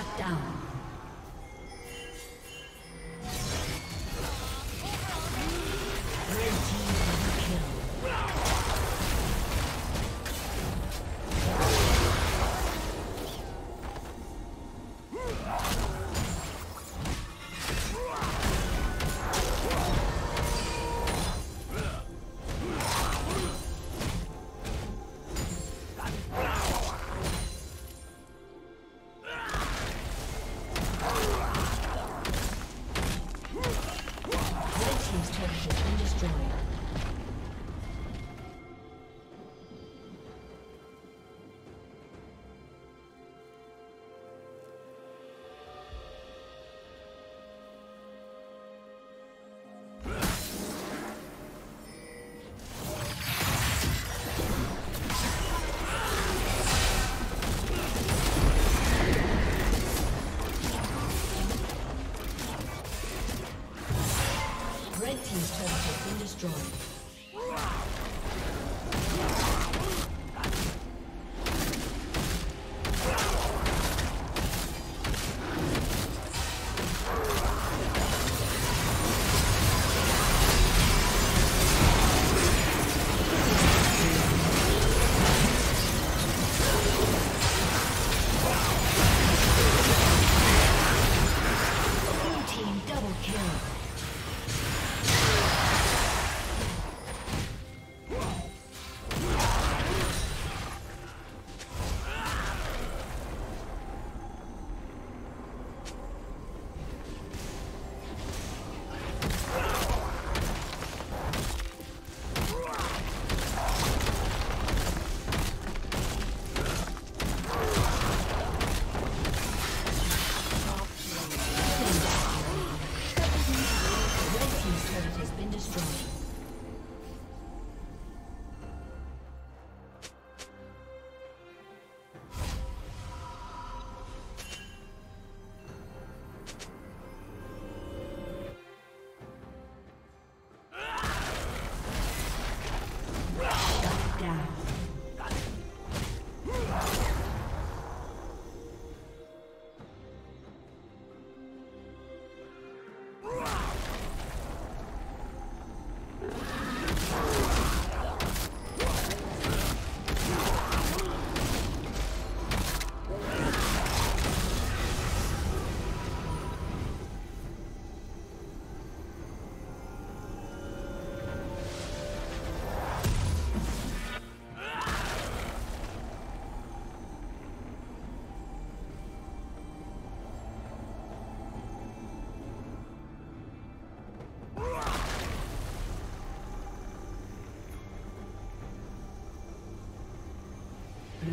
Shut down.